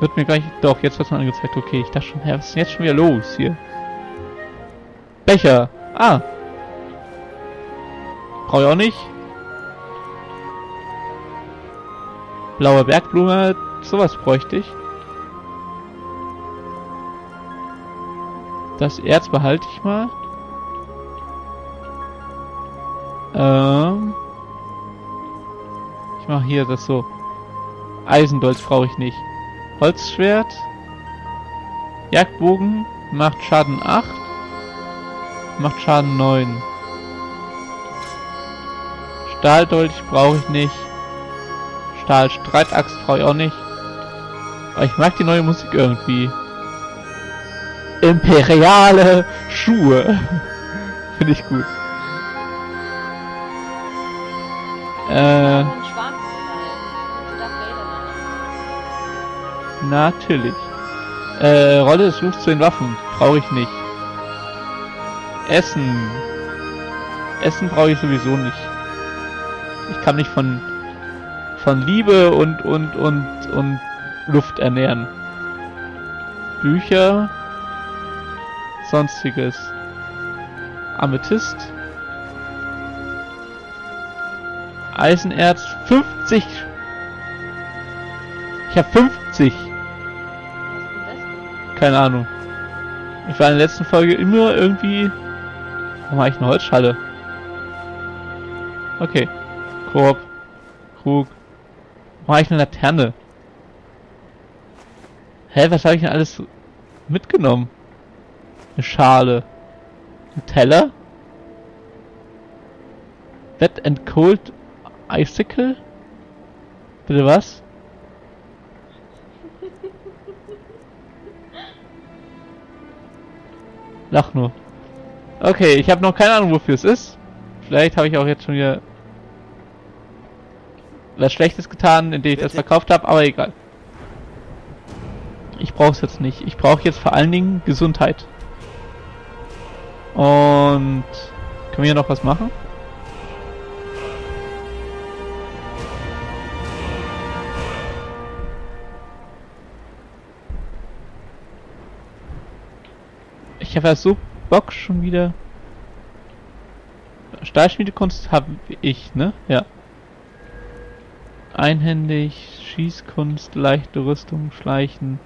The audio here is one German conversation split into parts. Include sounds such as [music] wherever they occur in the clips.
Wird mir gleich... Doch, jetzt wird es angezeigt. Okay, ich dachte schon, hä, was ist denn jetzt schon wieder los hier? Becher. Ah. Brauche ich auch nicht. Blaue Bergblume. Sowas bräuchte ich. Das Erz behalte ich mal. Ähm. Ich mache hier das so. Eisendolz brauche ich nicht. Holzschwert. Jagdbogen macht Schaden 8. Macht Schaden 9. Stahldolch brauche ich nicht. Stahlstreitaxt brauche ich auch nicht. Aber ich mag die neue Musik irgendwie. Imperiale Schuhe. [laughs] Finde ich gut. Äh, natürlich. Äh, Rolle des Rufs zu den Waffen. Brauche ich nicht. Essen. Essen brauche ich sowieso nicht. Ich kann mich von von Liebe und und und und Luft ernähren. Bücher. Sonstiges. Amethyst. Eisenerz 50. Ich habe 50. Keine Ahnung. Ich war in der letzten Folge immer irgendwie. Warum habe ich eine Holzschale? Okay. Korb. Krug. Warum habe ich eine Laterne? Hä, was habe ich denn alles mitgenommen? Eine Schale. Ein Teller? Wet and Cold Icicle? Bitte was? Lach nur. Okay, ich habe noch keine Ahnung, wofür es ist. Vielleicht habe ich auch jetzt schon wieder was Schlechtes getan, indem ich das Bitte? verkauft habe, aber egal. Ich brauche es jetzt nicht. Ich brauche jetzt vor allen Dingen Gesundheit. Und können wir hier noch was machen? Ich habe ja so Bock schon wieder. Stahlschmiedekunst habe ich, ne? Ja. Einhändig, Schießkunst, leichte Rüstung, Schleichen,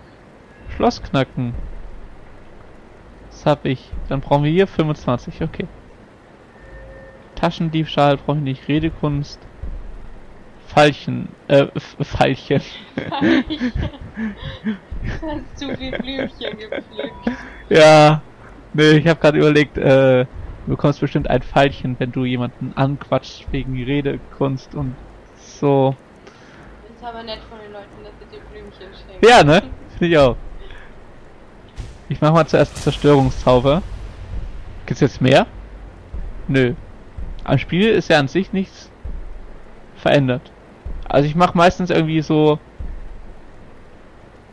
Schloss knacken. Das habe ich. Dann brauchen wir hier 25, okay. Taschendiebstahl brauche ich nicht, Redekunst. Pfeilchen, äh, F- Pfeilchen. Du hast zu viel Blümchen gepflückt. Ja, nee, ich habe gerade überlegt, äh, du bekommst bestimmt ein Pfeilchen, wenn du jemanden anquatscht wegen Redekunst und so. Ist aber nett von den Leuten, dass sie dir Blümchen schenken. Ja, ne? Finde ich auch. Ich mach mal zuerst Zerstörungszauber. Gibt's jetzt mehr? Nö. Am Spiel ist ja an sich nichts verändert. Also ich mache meistens irgendwie so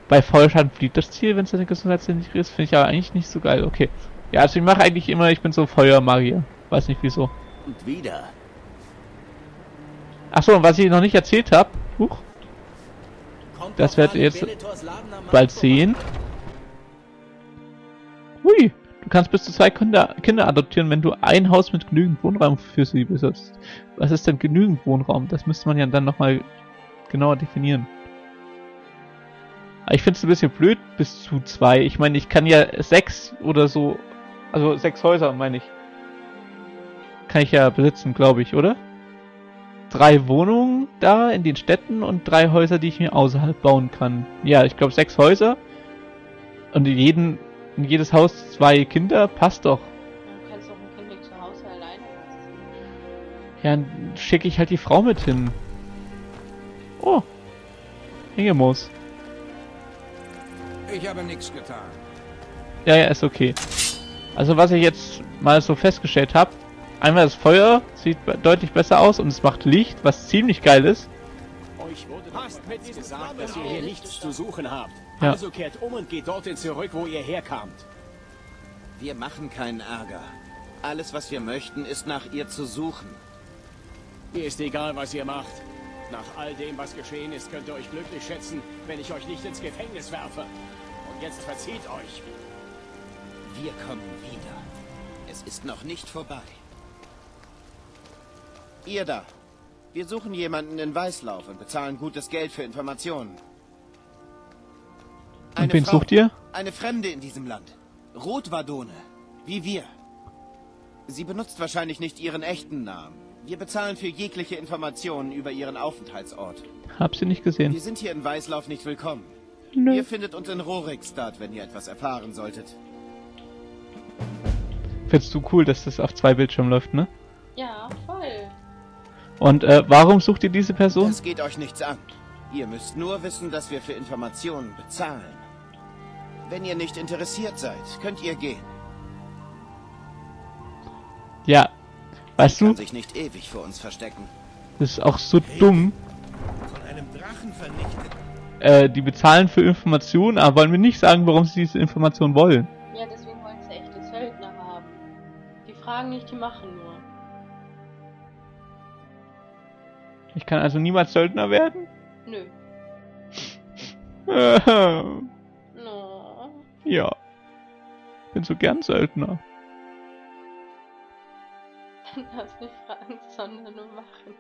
bei Vollschaden flieht das Ziel, wenn es eine Gesundheitssinnig ist, finde ich aber eigentlich nicht so geil. Okay. Ja, also ich mache eigentlich immer, ich bin so Feuermagier. Weiß nicht wieso. Und wieder. Achso, und was ich noch nicht erzählt habe, huch, Das werdet ihr jetzt bald sehen. Hui, du kannst bis zu zwei Kinder, Kinder adoptieren, wenn du ein Haus mit genügend Wohnraum für sie besitzt. Was ist denn genügend Wohnraum? Das müsste man ja dann nochmal genauer definieren. Ich finde es ein bisschen blöd bis zu zwei. Ich meine, ich kann ja sechs oder so, also sechs Häuser meine ich, kann ich ja besitzen, glaube ich, oder? Drei Wohnungen da in den Städten und drei Häuser, die ich mir außerhalb bauen kann. Ja, ich glaube sechs Häuser und in jeden in jedes Haus zwei Kinder passt doch. Du kannst doch ein Kind nicht zu Hause alleine lassen. Ja, dann schicke ich halt die Frau mit hin. Oh. Hingemos. Ich habe nichts getan. Ja, ja, ist okay. Also was ich jetzt mal so festgestellt habe, einmal das Feuer sieht deutlich besser aus und es macht Licht, was ziemlich geil ist. Euch wurde doch bereits gesagt, dass ihr hier nichts zu suchen habt. Ja. Also kehrt um und geht dorthin zurück, wo ihr herkamt. Wir machen keinen Ärger. Alles, was wir möchten, ist nach ihr zu suchen. Mir ist egal, was ihr macht. Nach all dem, was geschehen ist, könnt ihr euch glücklich schätzen, wenn ich euch nicht ins Gefängnis werfe. Und jetzt verzieht euch. Wir kommen wieder. Es ist noch nicht vorbei. Ihr da. Wir suchen jemanden in Weißlauf und bezahlen gutes Geld für Informationen. Und wen sucht ihr? Eine Fremde in diesem Land. Rotwadone. Wie wir. Sie benutzt wahrscheinlich nicht ihren echten Namen. Wir bezahlen für jegliche Informationen über ihren Aufenthaltsort. Hab sie nicht Wir gesehen. sind hier in Weißlauf nicht willkommen. Nö. Ihr findet uns in Rorikstadt, wenn ihr etwas erfahren solltet. Findest du cool, dass das auf zwei Bildschirmen läuft, ne? Ja, voll. Und äh, warum sucht ihr diese Person? Das geht euch nichts an. Ihr müsst nur wissen, dass wir für Informationen bezahlen. Wenn ihr nicht interessiert seid, könnt ihr gehen. Ja. Weißt du, sich nicht ewig vor uns verstecken. das ist auch so dumm. Von einem Drachen vernichtet. Äh, die bezahlen für Informationen, aber wollen mir nicht sagen, warum sie diese Informationen wollen. Ja, deswegen wollen sie echte Söldner haben. Die fragen nicht, die machen nur. Ich kann also niemals Söldner werden? Nö. [laughs] No. ja. Bin so gern Söldner. Das nicht fragen, sondern nur machen.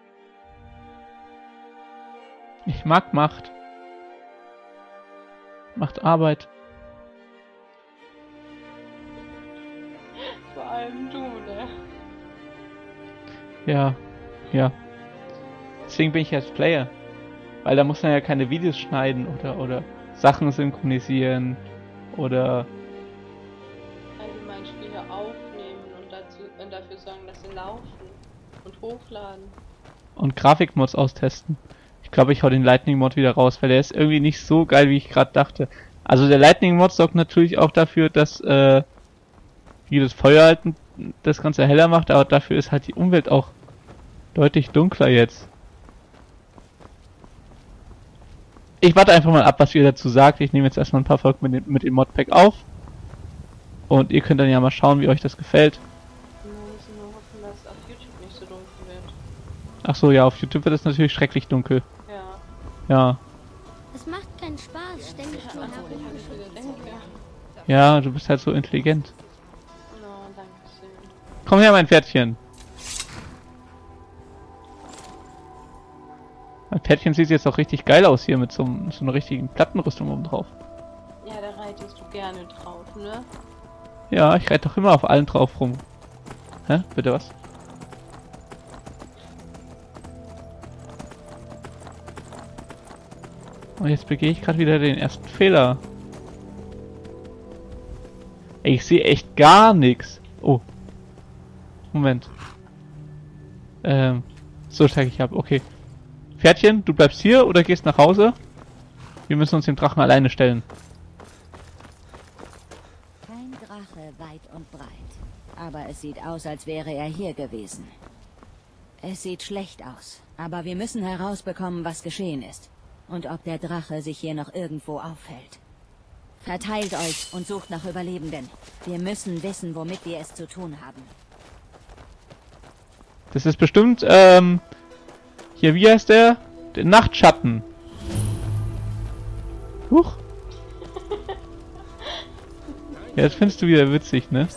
Ich mag Macht. Macht Arbeit. Vor allem du, ne? Ja. Ja. Deswegen bin ich jetzt Player. Weil da muss man ja keine Videos schneiden oder, oder Sachen synchronisieren oder Allgemein Spiele aufnehmen und, dazu, und dafür sorgen, dass sie laufen und hochladen. und Grafikmods austesten. Ich glaube, ich hau den Lightning Mod wieder raus, weil der ist irgendwie nicht so geil, wie ich gerade dachte. Also der Lightning Mod sorgt natürlich auch dafür, dass äh, jedes Feuer halt das Ganze heller macht, aber dafür ist halt die Umwelt auch deutlich dunkler jetzt. Ich warte einfach mal ab, was ihr dazu sagt. Ich nehme jetzt erstmal ein paar Folgen mit, mit dem Modpack auf. Und ihr könnt dann ja mal schauen, wie euch das gefällt. Ach so, ja, auf YouTube wird es natürlich schrecklich dunkel. Ja. Ja. Es macht keinen Spaß, ständig wieder denke. Ja, du bist halt so intelligent. No, danke schön. Komm her, mein Pferdchen. Mein Pferdchen sieht jetzt auch richtig geil aus hier mit so, einem- so einer richtigen Plattenrüstung oben drauf. Ja, da reitest du gerne drauf, ne? Ja, ich reite doch immer auf allen drauf rum. Hä? Bitte was? Und jetzt begehe ich gerade wieder den ersten Fehler. Ich sehe echt gar nichts. Oh. Moment. Ähm, so steige ich ab. Okay. Pferdchen, du bleibst hier oder gehst nach Hause? Wir müssen uns dem Drachen alleine stellen. Kein Drache weit und breit. Aber es sieht aus, als wäre er hier gewesen. Es sieht schlecht aus. Aber wir müssen herausbekommen, was geschehen ist. Und ob der Drache sich hier noch irgendwo aufhält. Verteilt euch und sucht nach Überlebenden. Wir müssen wissen, womit wir es zu tun haben. Das ist bestimmt, ähm, hier, wie heißt der? Der Nachtschatten. Huch. Ja, das findest du wieder witzig, ne?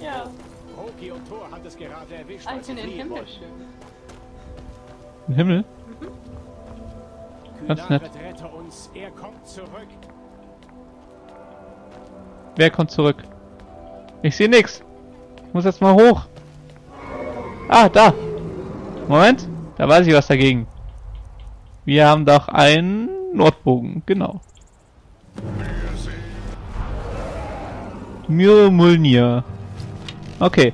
Ja, Roki und Thor hat es gerade erwischt, ich als sie finde den Himmel schön. Im Himmel? Ganz nett. Er. Wer kommt zurück? Ich sehe nix. Ich muss jetzt mal hoch. Ah, da. Moment. Da weiß ich was dagegen. Wir haben doch einen Nordbogen. Genau. Mjolnir. Okay.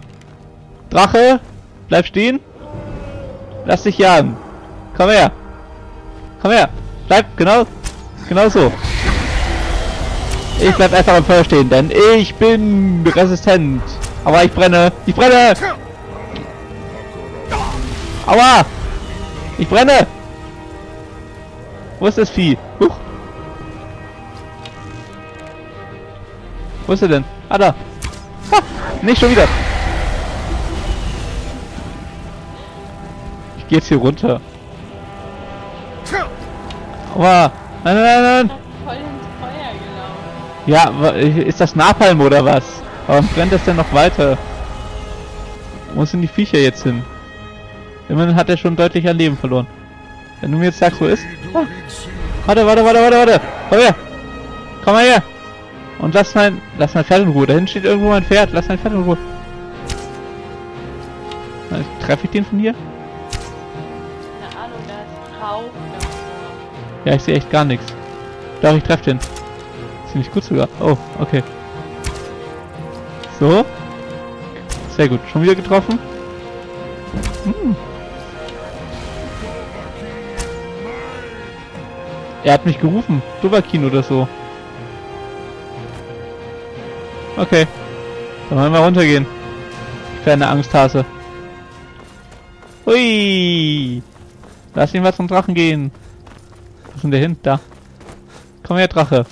Drache, bleib stehen. Lass dich jagen. Komm her. Komm her. Bleib genau, genau so. Ich bleib einfach am Feuer stehen, denn ich bin resistent. Aber ich brenne. Ich brenne. Aua. Ich brenne. Wo ist das Vieh? Huch. Wo ist er denn? Ah, da. Ha, nicht schon wieder. Ich geh jetzt hier runter. Nein, nein, nein, nein. Voll ins Feuer gelaufen. Ja, ist das Napalm oder was? Warum brennt das denn noch weiter? Wo sind die Viecher jetzt hin? Immerhin hat er schon deutlich an Leben verloren. Wenn du mir jetzt sagst, wo ist... Ah. Warte, warte, warte, warte, warte! Komm her! Komm mal her! Und lass mein... Lass mein Pferd in Ruhe. Da hinten steht irgendwo mein Pferd. Lass mein Pferd in Ruhe. Treffe ich den von hier? Ja, ich sehe echt gar nichts. Doch, ich treffe den. Ziemlich gut sogar. Oh, okay. So. Sehr gut. Schon wieder getroffen. Hm. Er hat mich gerufen. Dubakin oder so. Okay. Dann wollen wir runtergehen. Kleine Angsthase. Hui. Lass ihn was zum Drachen gehen. Wo ist denn der hin? Da. Komm her, Drache.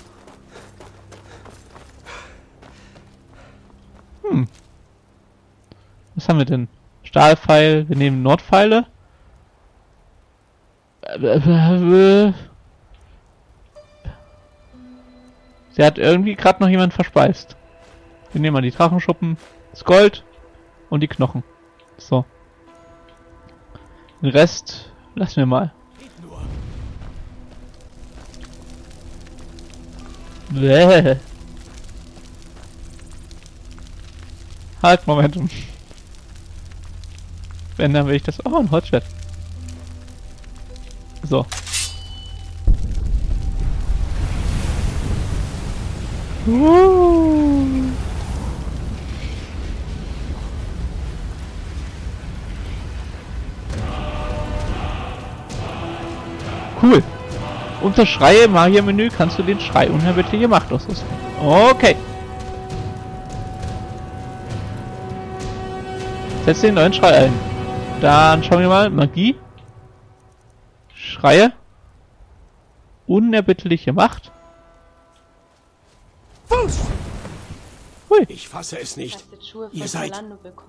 Hm. Was haben wir denn? Stahlpfeil. Wir nehmen Nordpfeile. Sie hat irgendwie gerade noch jemand verspeist. Wir nehmen mal die Drachenschuppen, das Gold und die Knochen. So. Den Rest lassen wir mal. Bäh. Halt, Momentum. Wenn, dann will ich das... Oh, ein Holzschwert. So. Cool. Unter Schreie im Magier-Menü kannst du den Schrei unerbittliche Macht ausrüsten. Okay. Setz den neuen Schrei ein. Dann schauen wir mal. Magie. Schreie. Unerbittliche Macht. Fuß! Hui. Ich fasse es nicht. Ihr seid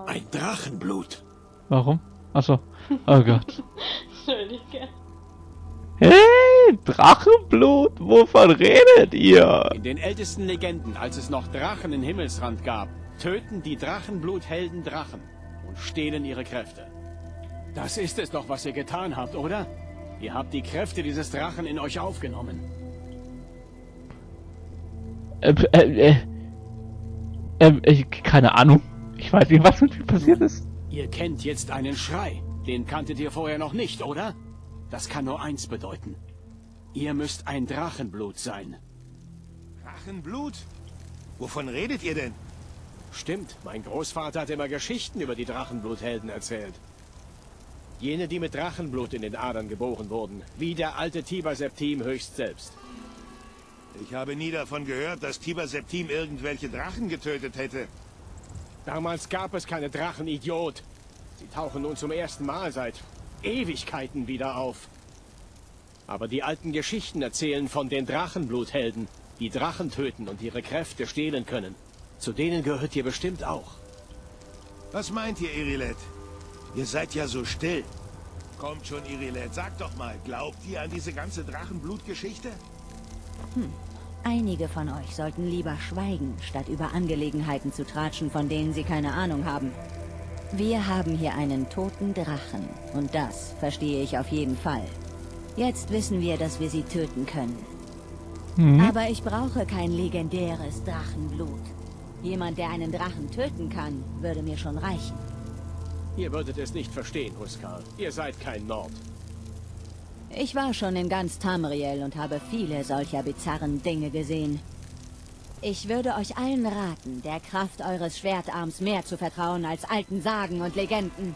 ein Drachenblut. Warum? Achso. Oh Gott. [laughs] Entschuldige. Drachenblut, wovon redet ihr? In den ältesten Legenden, als es noch Drachen im Himmelsrand gab, töten die Drachenbluthelden Drachen und stehlen ihre Kräfte. Das ist es doch, was ihr getan habt, oder? Ihr habt die Kräfte dieses Drachen in euch aufgenommen. Äh, äh, äh, ähm, äh, keine Ahnung. Ich weiß nicht, was mit mir passiert ist. Ihr kennt jetzt einen Schrei. Den kanntet ihr vorher noch nicht, oder? Das kann nur eins bedeuten. Ihr müsst ein Drachenblut sein. Drachenblut? Wovon redet ihr denn? Stimmt, mein Großvater hat immer Geschichten über die Drachenbluthelden erzählt. Jene, die mit Drachenblut in den Adern geboren wurden, wie der alte Tiber Septim höchst selbst. Ich habe nie davon gehört, dass Tiber Septim irgendwelche Drachen getötet hätte. Damals gab es keine Drachen, Idiot. Sie tauchen nun zum ersten Mal seit Ewigkeiten wieder auf. Aber die alten Geschichten erzählen von den Drachenbluthelden, die Drachen töten und ihre Kräfte stehlen können. Zu denen gehört ihr bestimmt auch. Was meint ihr, Irilet? Ihr seid ja so still. Kommt schon, Irilet, sagt doch mal, glaubt ihr an diese ganze Drachenblutgeschichte? Einige von euch sollten lieber schweigen, statt über Angelegenheiten zu tratschen, von denen sie keine Ahnung haben. Wir haben hier einen toten Drachen. Und das verstehe ich auf jeden Fall. Jetzt wissen wir, dass wir sie töten können. Mhm. Aber ich brauche kein legendäres Drachenblut. Jemand, der einen Drachen töten kann, würde mir schon reichen. Ihr würdet es nicht verstehen, Huskar. Ihr seid kein Nord. Ich war schon in ganz Tamriel und habe viele solcher bizarren Dinge gesehen. Ich würde euch allen raten, der Kraft eures Schwertarms mehr zu vertrauen als alten Sagen und Legenden.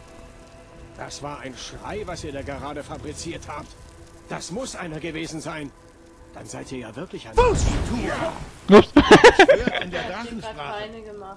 Das war ein Schrei, was ihr da gerade fabriziert habt. Das muss einer gewesen sein. Dann seid ihr ja wirklich ein... Fuß! Hört an der Ich hab Drachensprache. Beine gemacht.